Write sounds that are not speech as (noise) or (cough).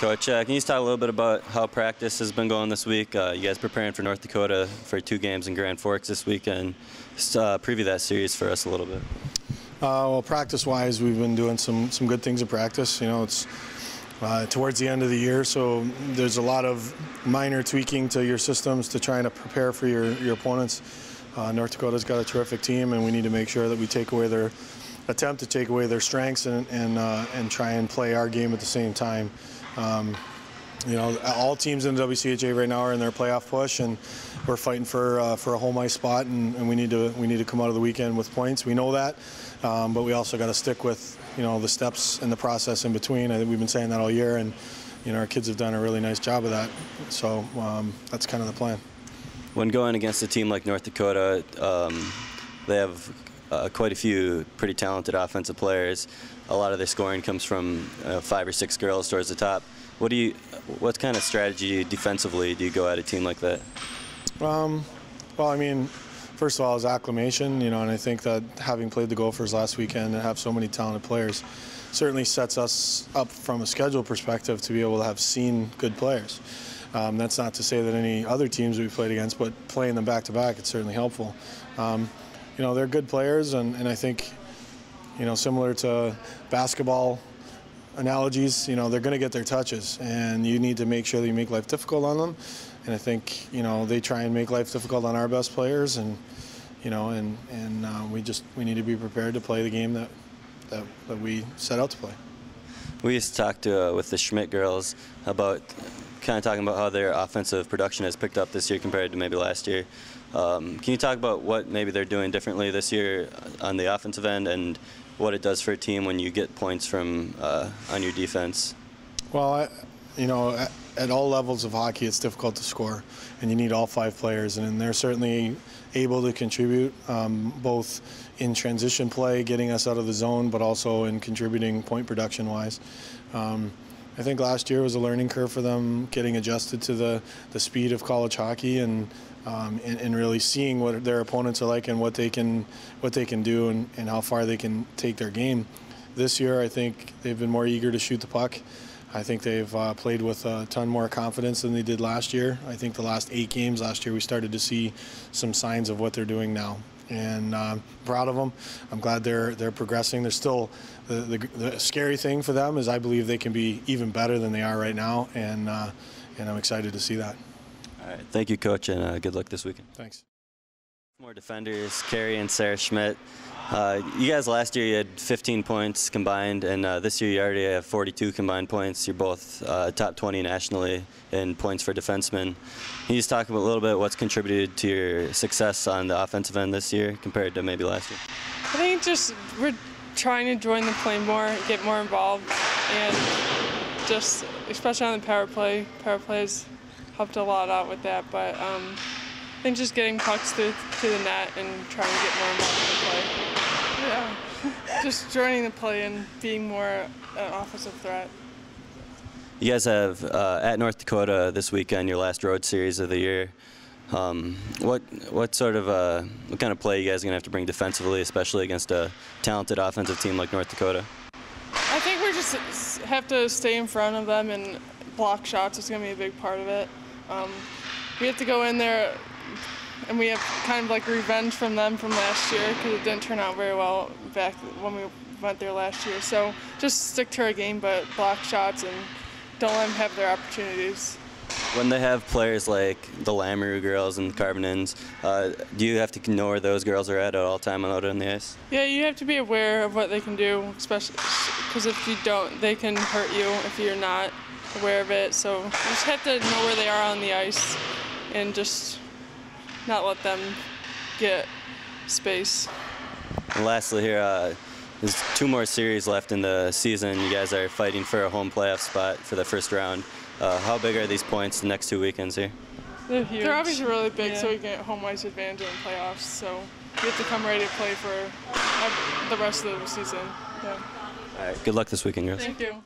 Coach, uh, can you just talk a little bit about how practice has been going this week? Uh, you guys preparing for North Dakota for two games in Grand Forks this weekend. Just uh, preview that series for us a little bit. Uh, well, practice-wise, we've been doing some some good things in practice. You know, it's uh, towards the end of the year, so there's a lot of minor tweaking to your systems to trying to prepare for your your opponents. Uh, North Dakota's got a terrific team, and we need to make sure that we take away their attempt to take away their strengths and and and try and play our game at the same time. Um, you know, all teams in the WCHA right now are in their playoff push, and we're fighting for uh, for a home ice spot, and, and, we need to we need to come out of the weekend with points. We know that, um, but we also got to stick with you know the steps and the process in between. I think we've been saying that all year, and you know our kids have done a really nice job of that. So um, that's kind of the plan. When going against a team like North Dakota, um, they have uh, quite a few pretty talented offensive players. A lot of their scoring comes from uh, five or six girls towards the top. What do you, what kind of strategy defensively do you go at a team like that? Um, well, I mean, first of all, is acclimation, you know, and I think that having played the Gophers last weekend and have so many talented players certainly sets us up from a schedule perspective to be able to have seen good players. Um, that's not to say that any other teams we played against, but playing them back to back, it's certainly helpful. Um, you know, they're good players, and, and I think, you know, similar to basketball analogies, you know, they're going to get their touches, and you need to make sure that you make life difficult on them. And I think, you know, they try and make life difficult on our best players, and you know, and and uh, we just we need to be prepared to play the game that that, that we set out to play. We used to talk to uh, with the Schmitt girls about kind of talking about how their offensive production has picked up this year compared to maybe last year. Um, can you talk about what maybe they're doing differently this year on the offensive end and what it does for a team when you get points from uh, on your defense? Well, I, you know, at, at, all levels of hockey, it's difficult to score, and you need all five players, and they're certainly able to contribute um, both in transition play, getting us out of the zone, but also in contributing point production-wise. Um, I think last year was a learning curve for them, getting adjusted to the, the speed of college hockey and, um, and, and really seeing what their opponents are like and what they can what they can do and, and how far they can take their game. This year, I think they've been more eager to shoot the puck. I think they've uh, played with a ton more confidence than they did last year. I think the last eight games last year, we started to see some signs of what they're doing now and uh, proud of them. I'm glad they're they're progressing. They're still the, the, the, scary thing for them is I believe they can be even better than they are right now, and uh, and I'm excited to see that. All right, thank you, coach, and uh, good luck this weekend. Thanks. More defenders, Kari and Sara Schmitt. Uh, you guys last year you had 15 points combined, and uh, this year you already have 42 combined points. You're both uh, top 20 nationally in points for defensemen. Can you just talk a little bit what's contributed to your success on the offensive end this year compared to maybe last year? I think just we're trying to join the play more, get more involved, and just especially on the power play. Power plays helped a lot out with that, but. Um, I think just getting pucks to, to the net and trying to get more involved in the play. Yeah, (laughs) just joining the play and being more an offensive threat. You guys have uh, at North Dakota this weekend, your last road series of the year. Um, what what sort of uh, what kind of play you guys are gonna have to bring defensively, especially against a talented offensive team like North Dakota? I think we just have to stay in front of them and block shots. is gonna be a big part of it. Um, we have to go in there and we have kind of like revenge from them from last year because it didn't turn out very well back when we went there last year. So just stick to our game, but block shots and don't let them have their opportunities. When they have players like the Lamoureux girls and Karvinens, uh, do you have to know where those girls are at at all time out on the ice? Yeah, you have to be aware of what they can do, especially because if you don't, they can hurt you if you're not aware of it. So you just have to know where they are on the ice and just not let them get space. And lastly here, uh, there's two more series left in the season. You guys are fighting for a home playoff spot for the first round. Uh, how big are these points the next two weekends here? They're huge. They're obviously really big, yeah. so we get home ice advantage in playoffs. So we have to come ready to play for the rest of the season. Yeah. All right. Good luck this weekend, girls. Thank you.